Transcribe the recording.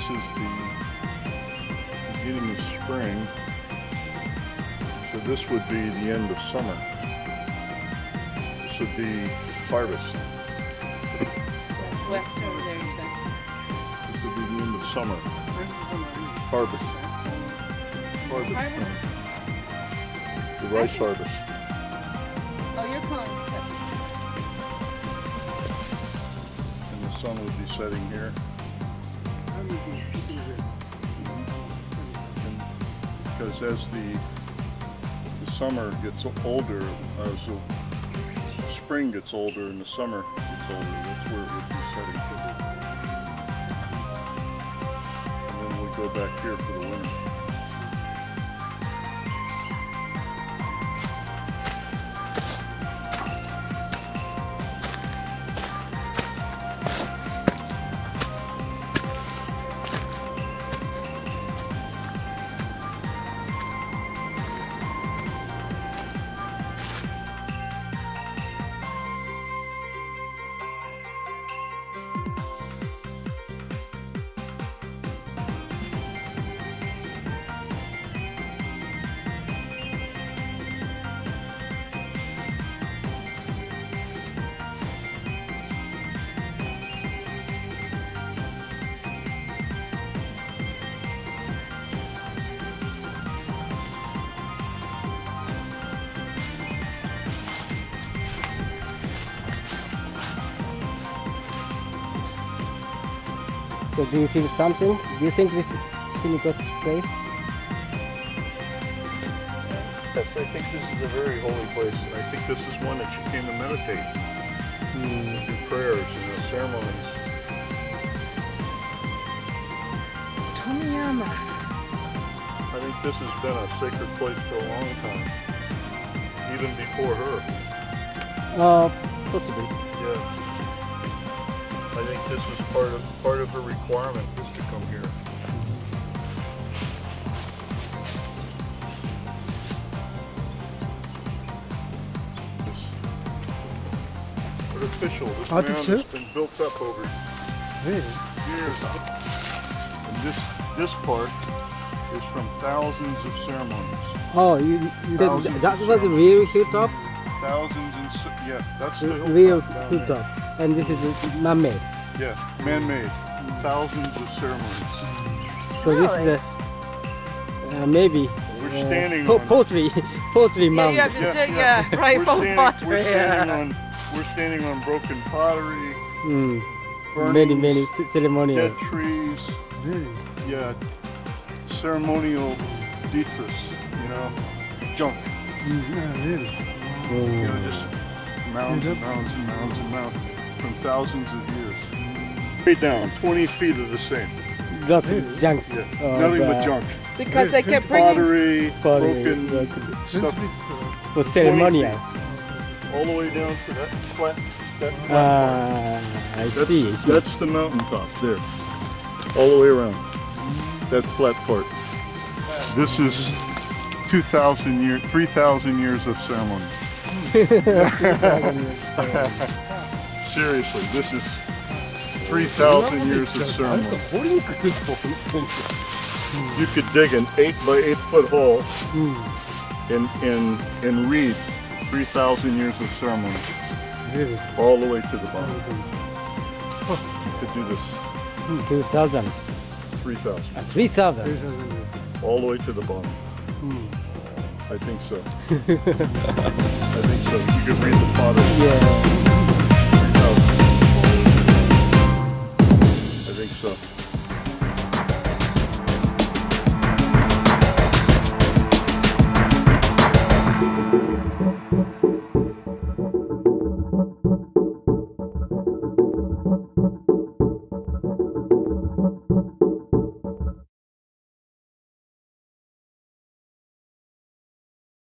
this is the beginning of spring. So this would be the end of summer. This would be harvest. It's west over there, you said. This would be the end of summer. Harvest. Harvest. harvest. The rice harvest. Oh, you're calling stuff. And the sun would be setting here. Because as the, the summer gets older, as the spring gets older and the summer gets older, that's where it would be setting. And then we go back here for the winter. So do you feel something? Do you think this is Himiko's place? Yes, I think this is a very holy place. I think this is one that you came to meditate, do prayers and the ceremonies. Tomiyama. I think this has been a sacred place for a long time, even before her. Uh, possibly. Yeah. This is part of part of her requirement was to come here. This artificial. This mound has been built up over Really? years. And this this part is from thousands of ceremonies. Oh, you, you Thousands that, that was ceremonies. real hilltop? Thousands and yeah, that's the Real hilltop. And this is man-made. Yeah, man-made. Thousands of ceremonies. So this is a, uh, maybe We're uh, standing po- on- poetry, poetry Yeah, mound. you have to dig, yeah, right we're standing, water. We're standing Yeah. on we're standing on broken pottery, Mm. burnings, Many, many c- ceremonial. dead trees. Really? Yeah, ceremonial detritus. You know, junk. Mm, yeah, really. You know, just mounds and mounds and mounds and mounds from thousands of years. Way down, 20 feet of the same. Lots of junk. Yeah, Oh, nothing but uh, junk. Because they kept bringing... Pottery, Pottery, broken broken. stuff, For ceremonial. all the way down to that flat. That ah, flat part. Ah, I That's, see. I see. that's the mountaintop there, all the way around. That flat part. This is 2,000 years, 3,000 years of ceremony. Seriously, this is 3,000 years of ceremony. You could dig an eight by eight foot hole and, and, and read 3,000 years of ceremony Really? all the way to the bottom. You could do this 2,000. 3,000. Uh, ah, 3,000. all the way to the bottom. I think so. I think so. You could read the pottery. Yeah. 3,000. I think so.